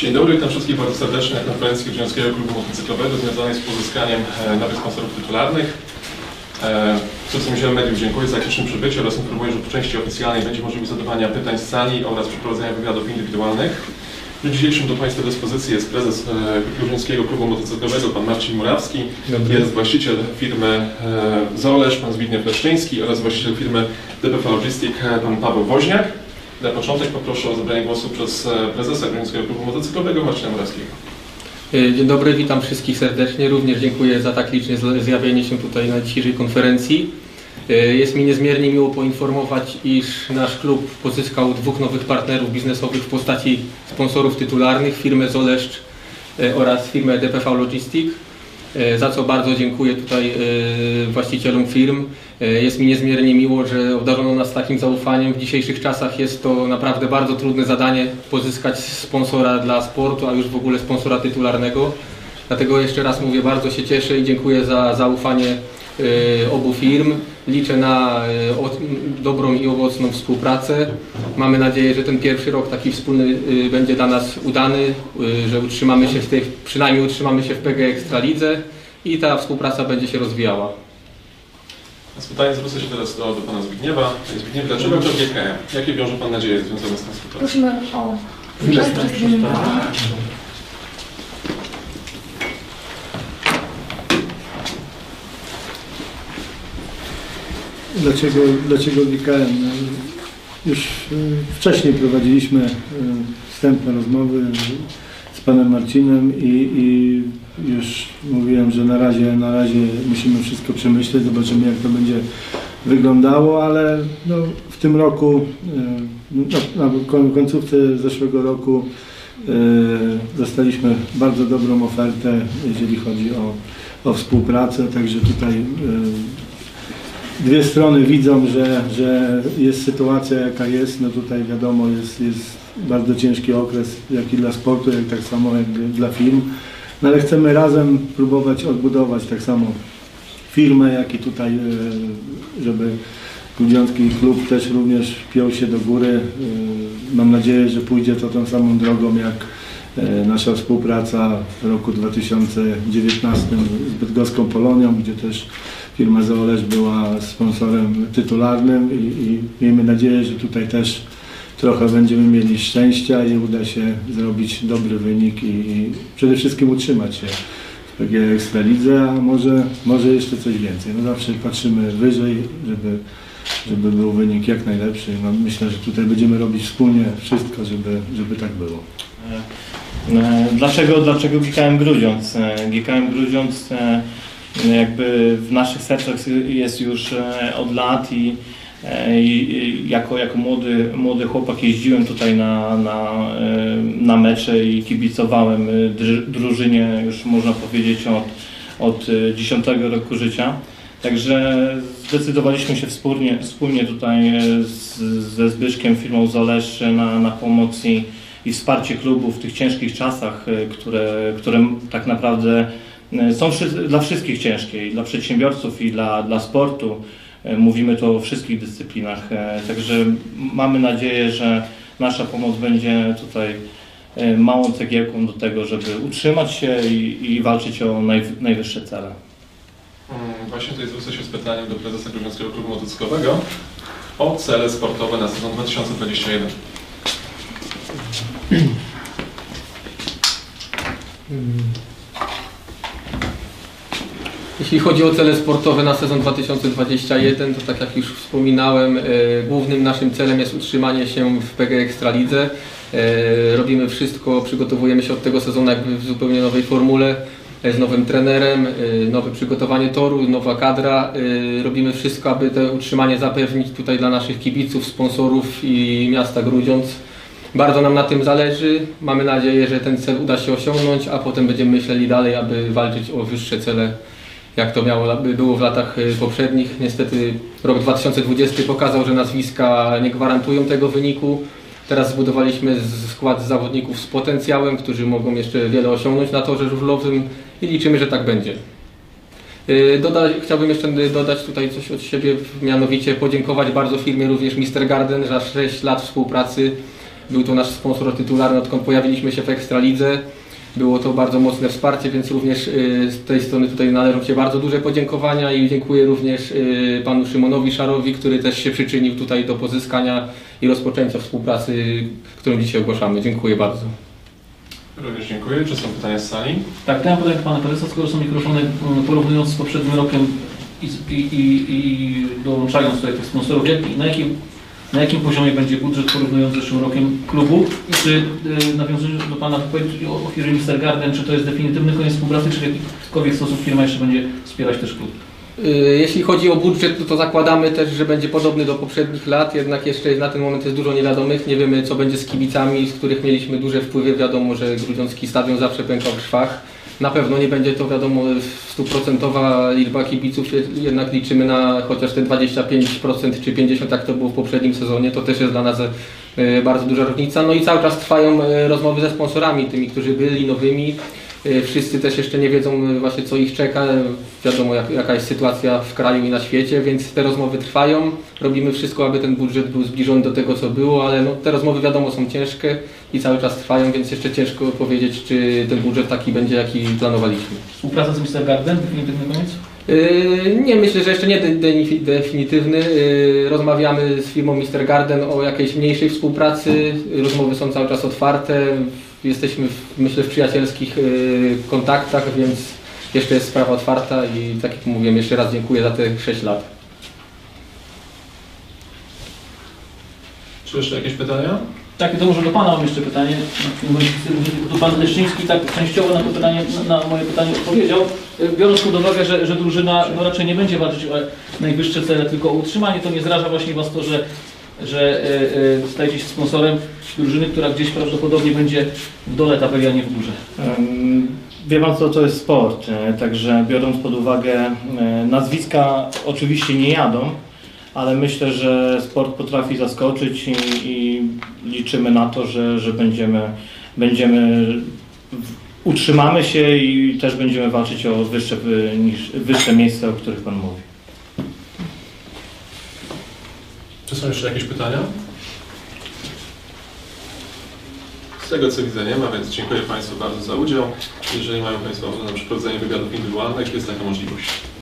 Dzień dobry, witam wszystkich bardzo serdecznie na konferencji Grudziąckiego Klubu Motocyklowego związanej z pozyskaniem e, nowych sponsorów tytularnych. Przedstawicielom mediów dziękuję za aktywne przybycie oraz informuję, że po części oficjalnej będzie możliwość zadawania pytań z sali oraz przeprowadzenia wywiadów indywidualnych. W dniu dzisiejszym do Państwa dyspozycji jest prezes e, Grudziąckiego Klubu Motocyklowego, pan Marcin Murawski, Dobry. jest właściciel firmy e, Zolesz, pan Zbigniew Leszczyński oraz właściciel firmy DPV Logistic, e, pan Paweł Woźniak. Na początek poproszę o zabranie głosu przez e, prezesa Grudziąckiego Klubu Motocyklowego Marcina Murawskiego. E, Dzień dobry, witam wszystkich serdecznie. Również dziękuję za tak liczne zjawienie się tutaj na dzisiejszej konferencji. E, Jest mi niezmiernie miło poinformować, iż nasz klub pozyskał dwóch nowych partnerów biznesowych w postaci sponsorów tytularnych, firmę Zoleszcz oraz firmę DPV Logistic, e, za co bardzo dziękuję tutaj e, właścicielom firm. E, Jest mi niezmiernie miło, że obdarzono nas takim zaufaniem. W dzisiejszych czasach jest to naprawdę bardzo trudne zadanie pozyskać sponsora dla sportu, a już w ogóle sponsora tytularnego. Dlatego jeszcze raz mówię, bardzo się cieszę i dziękuję za zaufanie e, obu firm. Liczę na e, dobrą i owocną współpracę. Mamy nadzieję, że ten pierwszy rok taki wspólny e, będzie dla nas udany, e, że utrzymamy się w tej, przynajmniej utrzymamy się w PG Ekstralidze i ta współpraca będzie się rozwijała. Z pytaniem zwrócę się teraz do, do pana Zbigniewa. Panie Zbigniew, dlaczego to GKM? Jakie wiąże pan nadzieje związane z tą współpracą? Prosimy o Dlaczego, dlaczego GKM? No, Już y, wcześniej prowadziliśmy y, wstępne rozmowy z panem Marcinem i, i już mówiłem, że na razie, na razie musimy wszystko przemyśleć, zobaczymy jak to będzie wyglądało, ale no, w tym roku, y, no, na koń- końcówce zeszłego roku dostaliśmy bardzo dobrą ofertę, jeżeli chodzi o, o współpracę, także tutaj dwie strony widzą, że, że jest sytuacja jaka jest, no tutaj wiadomo jest, jest bardzo ciężki okres, jak i dla sportu, jak tak samo jak dla firm, no ale chcemy razem próbować odbudować tak samo firmę, jak i tutaj, e, żeby Grudziącki Klub też również piął się do góry. E, Mam nadzieję, że pójdzie to tą samą drogą jak e, nasza współpraca w roku 2019 z Bydgoską Polonią, gdzie też firma Zoolesz była sponsorem tytularnym i, i miejmy nadzieję, że tutaj też trochę będziemy mieli szczęścia i uda się zrobić dobry wynik i, i przede wszystkim utrzymać się w PG Ekstralidze, a może, może jeszcze coś więcej. No zawsze patrzymy wyżej, żeby, żeby był wynik jak najlepszy. No myślę, że tutaj będziemy robić wspólnie wszystko, żeby, żeby tak było. E, Dlaczego, dlaczego GKM Grudziądz? E, GKM Grudziądz e, jakby w naszych sercach jest już e, od lat i, e, i jako, jako młody, młody chłopak jeździłem tutaj na, na, e, na mecze i kibicowałem dru- drużynie już można powiedzieć od, od e, 10 roku życia. Także zdecydowaliśmy się wspólnie, wspólnie tutaj z, ze Zbyszkiem, firmą Zolesz na, na pomoc i, i wsparcie klubu w tych ciężkich czasach, które, które tak naprawdę są wszy- dla wszystkich ciężkie, i dla przedsiębiorców i dla, dla sportu. E, Mówimy tu o wszystkich dyscyplinach, e, także mamy nadzieję, że nasza pomoc będzie tutaj e, małą cegiełką do tego, żeby utrzymać się i, i walczyć o naj, najwyższe cele. Mm, Właśnie tutaj zwrócę się z pytaniem do prezesa Grudziąckiego Klubu Motocyklowego o cele sportowe na sezon 2021. Jeśli chodzi o cele sportowe na sezon 2021, to tak jak już wspominałem, e, głównym naszym celem jest utrzymanie się w PG Ekstralidze. E, Robimy wszystko, przygotowujemy się od tego sezonu jakby w zupełnie nowej formule, e, z nowym trenerem, nowe przygotowanie toru, nowa kadra. Robimy wszystko, aby to utrzymanie zapewnić tutaj dla naszych kibiców, sponsorów i miasta Grudziądz. Bardzo nam na tym zależy. Mamy nadzieję, że ten cel uda się osiągnąć, a potem będziemy myśleli dalej, aby walczyć o wyższe cele jak to miało, by było w latach y, poprzednich. Niestety rok 2020 pokazał, że nazwiska nie gwarantują tego wyniku. Teraz zbudowaliśmy skład zawodników z potencjałem, którzy mogą jeszcze wiele osiągnąć na torze żużlowym i liczymy, że tak będzie. Y, chciałbym jeszcze dodać tutaj coś od siebie, mianowicie podziękować bardzo firmie również Mr. Garden za 6 lat współpracy Był to nasz sponsor tytularny, odkąd pojawiliśmy się w Ekstralidze. Było to bardzo mocne wsparcie, więc również y, z tej strony tutaj należą się bardzo duże podziękowania i dziękuję również y, panu Szymonowi Szarowi, który też się przyczynił tutaj do pozyskania i rozpoczęcia współpracy, którą dzisiaj ogłaszamy. Dziękuję bardzo. Również dziękuję. Czy są pytania z sali? Tak, ja pytanie do Pana Prezesa, skoro są mikrofony, mm, porównując z poprzednim rokiem i, i, i, i dołączając tutaj tych sponsorów, jak, na, jakim, na jakim poziomie będzie budżet porównując z zeszłym rokiem klubu? I czy, y, nawiązując do Pana wypowiedzi o, o firmie Mr. Garden, czy to jest definitywny koniec współpracy, czy w jakikolwiek sposób firma jeszcze będzie wspierać też klub? Y, Jeśli chodzi o budżet, to, to zakładamy też, że będzie podobny do poprzednich lat, jednak jeszcze na ten moment jest dużo niewiadomych. Nie wiemy, co będzie z kibicami, z których mieliśmy duże wpływy. Wiadomo, że grudziącki stadion zawsze pękał w szwach. Na pewno nie będzie to wiadomo stuprocentowa liczba kibiców, jednak liczymy na chociaż te 25% czy 50% jak to było w poprzednim sezonie. To też jest dla nas e, bardzo duża różnica. No i cały czas trwają e, rozmowy ze sponsorami, tymi, którzy byli nowymi. E, Wszyscy też jeszcze nie wiedzą e, właśnie co ich czeka. Wiadomo jak, jaka jest sytuacja w kraju i na świecie, więc te rozmowy trwają. Robimy wszystko, aby ten budżet był zbliżony do tego co było, ale no, te rozmowy wiadomo są ciężkie i cały czas trwają, więc jeszcze ciężko powiedzieć, czy ten budżet taki będzie, jaki planowaliśmy. Współpraca z Mr. Garden, definitywny koniec? Yy, Nie, myślę, że jeszcze nie de- de- definitywny. Rozmawiamy z firmą Mr. Garden o jakiejś mniejszej współpracy. Rozmowy są cały czas otwarte. Jesteśmy, w, myślę, w przyjacielskich yy, kontaktach, więc jeszcze jest sprawa otwarta i tak jak mówiłem, jeszcze raz dziękuję za te 6 lat. Czy jeszcze jakieś pytania? Tak, to może do Pana mam jeszcze pytanie. Tu Pan Leszczyński tak częściowo na to pytanie, na na moje pytanie odpowiedział. Biorąc pod uwagę, że, że drużyna no raczej nie będzie walczyć o najwyższe cele, tylko o utrzymanie, to nie zraża właśnie Was to, że, że e, e, stajecie się sponsorem drużyny, która gdzieś prawdopodobnie będzie w dole tabeli, a nie w górze. Wie Pan co to jest sport, także biorąc pod uwagę e, nazwiska oczywiście nie jadą, ale myślę, że sport potrafi zaskoczyć i, i liczymy na to, że, że będziemy, będziemy utrzymamy się i też będziemy walczyć o wyższe, wy- niż, wyższe miejsca, o których Pan mówi. Czy są jeszcze jakieś pytania? Z tego co widzę nie ma, więc dziękuję Państwu bardzo za udział. Jeżeli mają Państwo ochotę na przeprowadzenie wywiadów indywidualnych, jest taka możliwość.